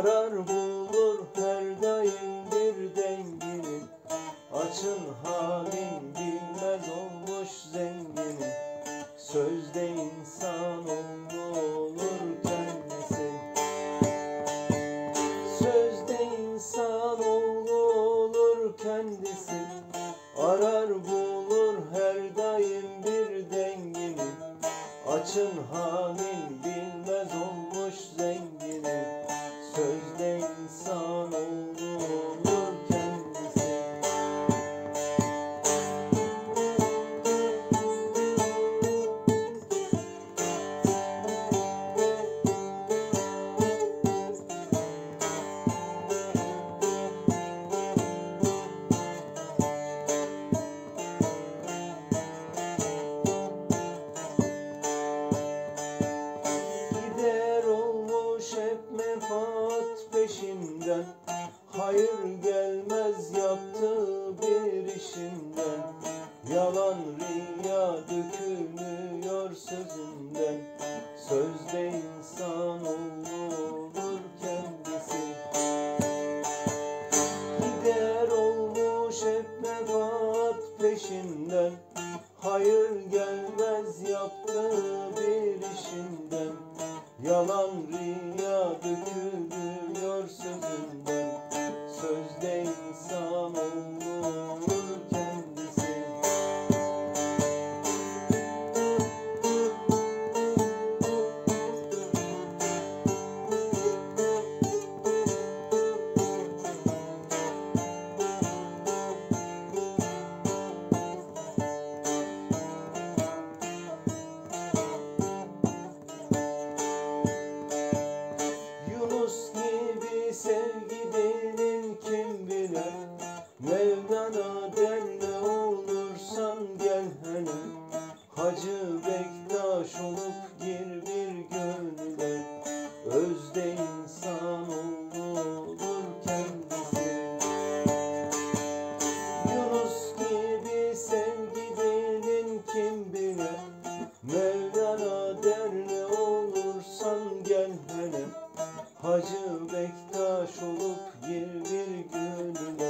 arar bulur her daim bir dengini açın halin gelmez yaptığı bir işinden. Yalan riya dökülüyor sözünden. Sözde insan olur kendisi. Gider olmuş hep menfaat peşinden. Hayır gelmez yaptığı bir işinden. Yalan riya Hacı Bektaş olup gir bir gönüle. Özde insan olur kendisi Yunus gibi sevgilinin kim bilir? Mevlana der ne olursan gel hele. Hacı Bektaş olup gir bir gönüle